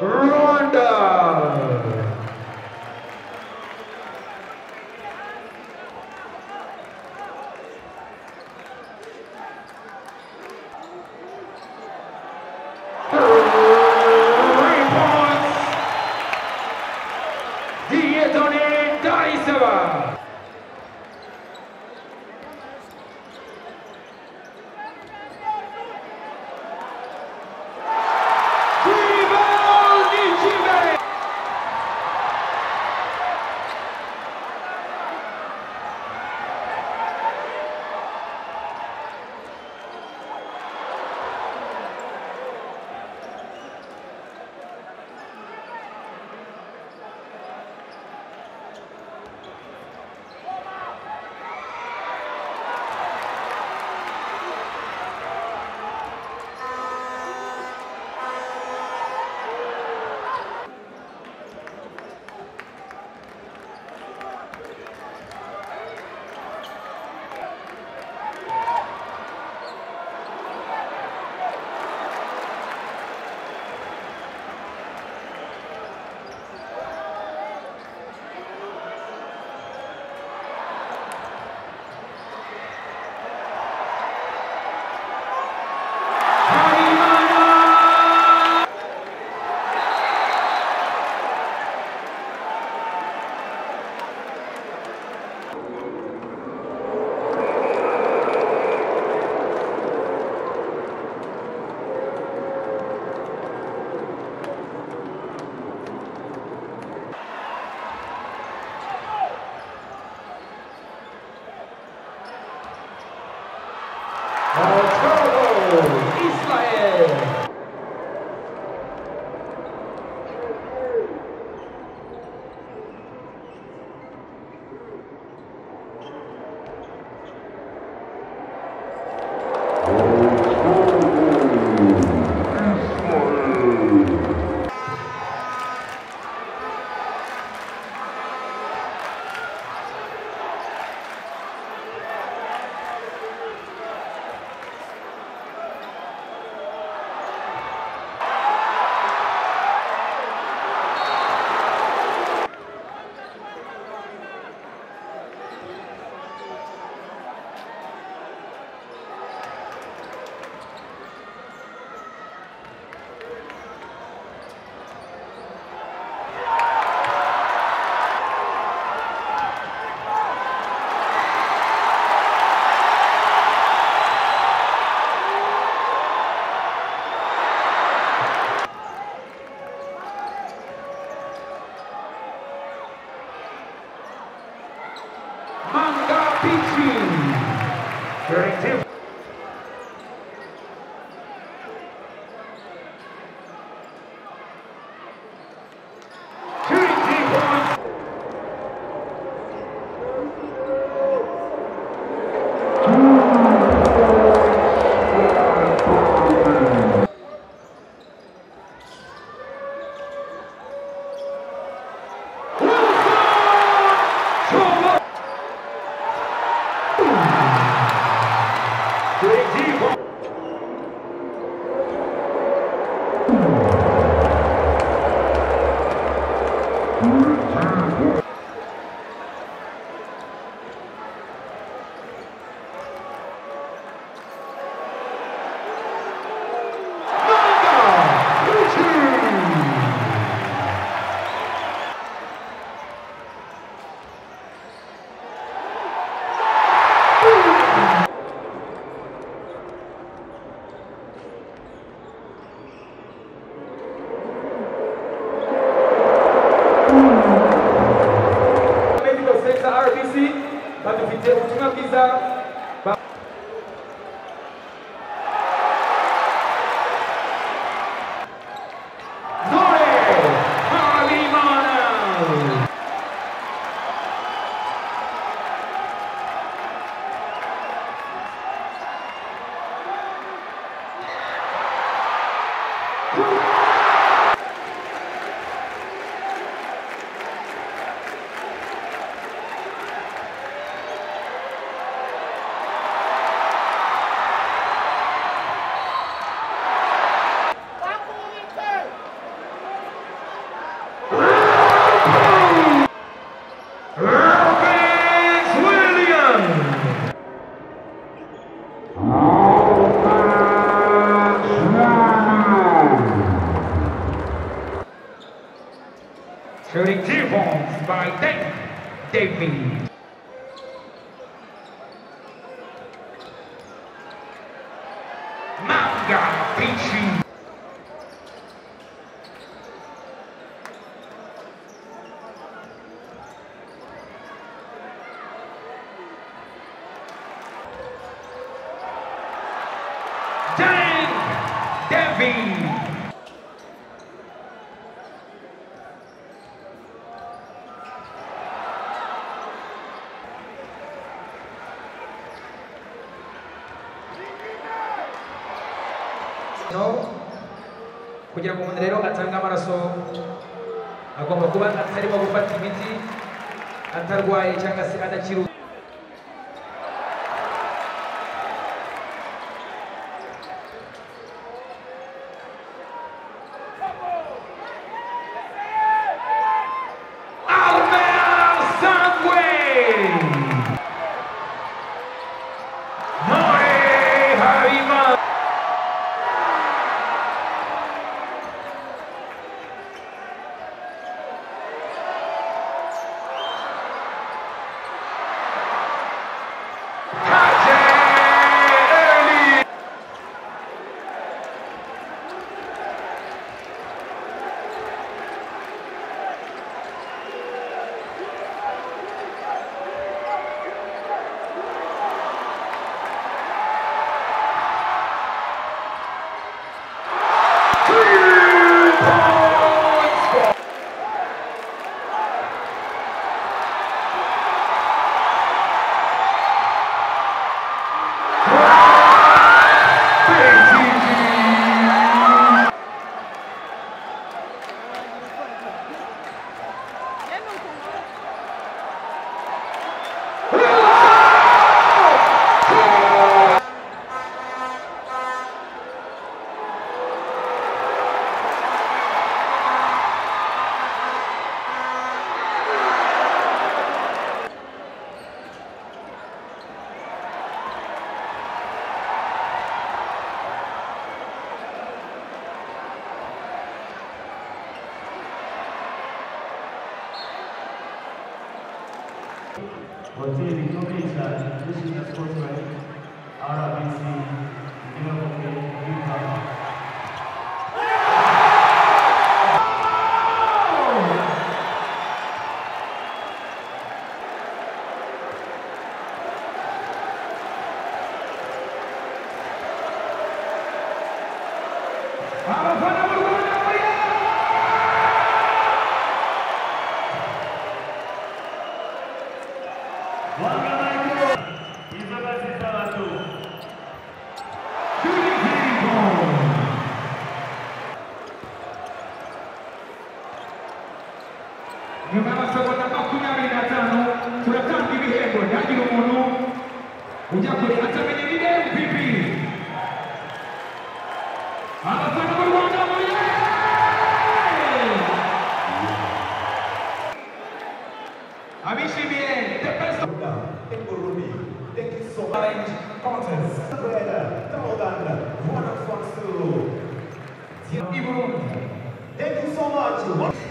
Rwanda. Israel. 32. To the by Dave Davies. Manga! No kugira ngo umuntu rero atange amaraso agomba kuba atarimo gufata imiti atarwaye cyangwa se adakiri hoteli ikomeye cyane yishyuza sportsman rbc inyubako y'ipapa abafana b'u Ujaku hata kwenye Thank you so much. Contest. Toganda. Thank you so much.